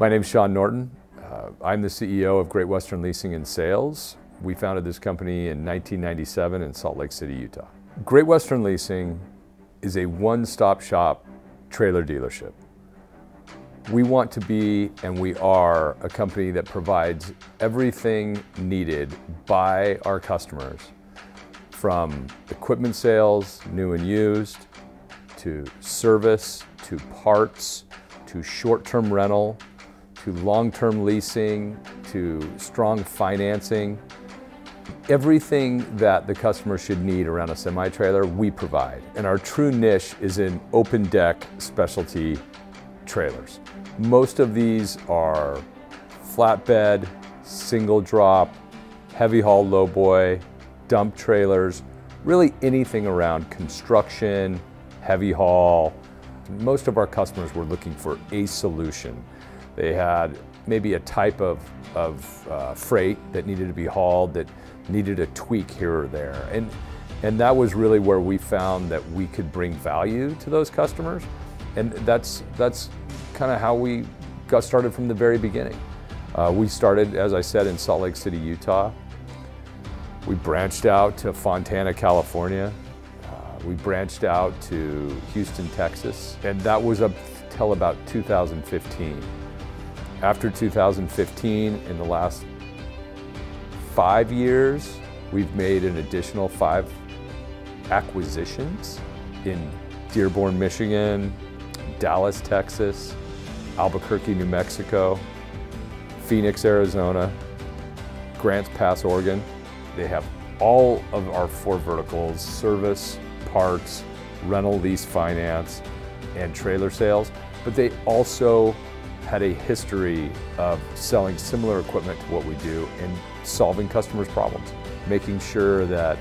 My name is Sean Norton. Uh, I'm the CEO of Great Western Leasing and Sales. We founded this company in 1997 in Salt Lake City, Utah. Great Western Leasing is a one-stop shop trailer dealership. We want to be, and we are, a company that provides everything needed by our customers from equipment sales, new and used, to service, to parts, to short-term rental, to long-term leasing, to strong financing. Everything that the customer should need around a semi-trailer, we provide. And our true niche is in open deck specialty trailers. Most of these are flatbed, single drop, heavy haul lowboy, dump trailers, really anything around construction, heavy haul. Most of our customers were looking for a solution. They had maybe a type of, of uh, freight that needed to be hauled that needed a tweak here or there. And, and that was really where we found that we could bring value to those customers. And that's, that's kind of how we got started from the very beginning. Uh, we started, as I said, in Salt Lake City, Utah. We branched out to Fontana, California. Uh, we branched out to Houston, Texas, and that was up till about 2015. After 2015, in the last five years, we've made an additional five acquisitions in Dearborn, Michigan, Dallas, Texas, Albuquerque, New Mexico, Phoenix, Arizona, Grants Pass, Oregon. They have all of our four verticals, service, parts, rental, lease, finance, and trailer sales, but they also had a history of selling similar equipment to what we do and solving customers' problems, making sure that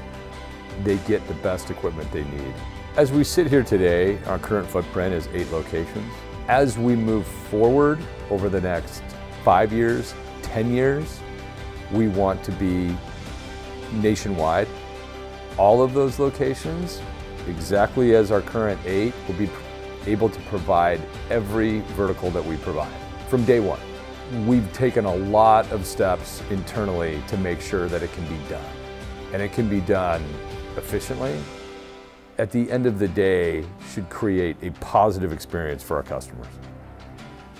they get the best equipment they need. As we sit here today, our current footprint is eight locations. As we move forward over the next five years, 10 years, we want to be nationwide. All of those locations, exactly as our current eight, will be able to provide every vertical that we provide from day one. We've taken a lot of steps internally to make sure that it can be done. And it can be done efficiently. At the end of the day, should create a positive experience for our customers.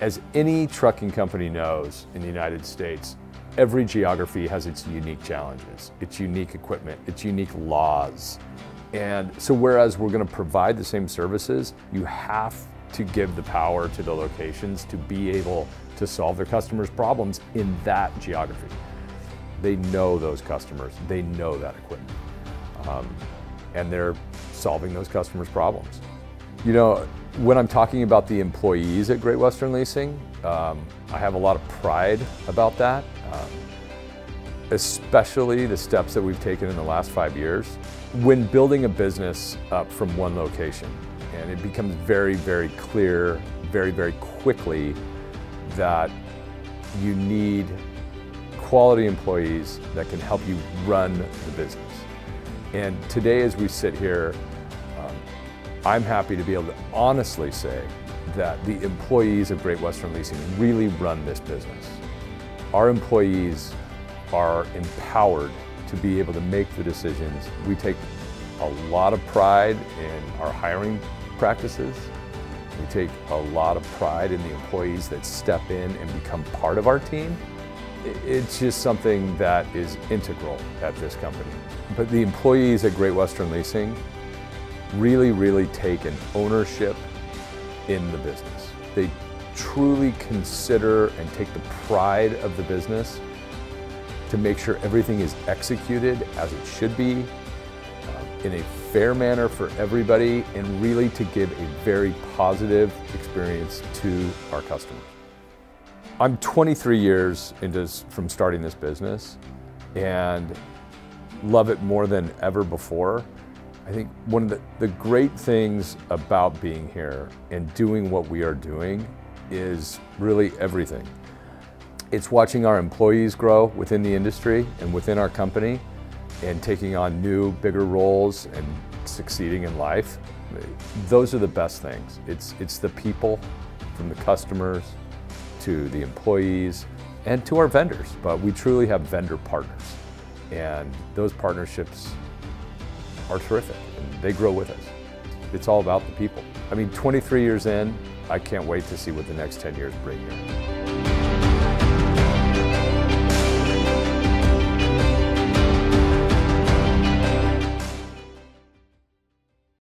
As any trucking company knows in the United States, every geography has its unique challenges, its unique equipment, its unique laws. And so whereas we're going to provide the same services, you have to give the power to the locations to be able to solve their customers' problems in that geography. They know those customers, they know that equipment, um, and they're solving those customers' problems. You know, when I'm talking about the employees at Great Western Leasing, um, I have a lot of pride about that, um, especially the steps that we've taken in the last five years. When building a business up from one location, and it becomes very, very clear, very, very quickly that you need quality employees that can help you run the business. And today as we sit here, I'm happy to be able to honestly say that the employees of Great Western Leasing really run this business. Our employees are empowered to be able to make the decisions. We take a lot of pride in our hiring practices. We take a lot of pride in the employees that step in and become part of our team. It's just something that is integral at this company. But the employees at Great Western Leasing really, really take an ownership in the business. They truly consider and take the pride of the business to make sure everything is executed as it should be uh, in a fair manner for everybody and really to give a very positive experience to our customers. I'm 23 years into from starting this business and love it more than ever before. I think one of the, the great things about being here and doing what we are doing is really everything. It's watching our employees grow within the industry and within our company and taking on new, bigger roles and succeeding in life. Those are the best things. It's, it's the people, from the customers, to to the employees, and to our vendors. But we truly have vendor partners. And those partnerships are terrific. And they grow with us. It's all about the people. I mean, 23 years in, I can't wait to see what the next 10 years bring here.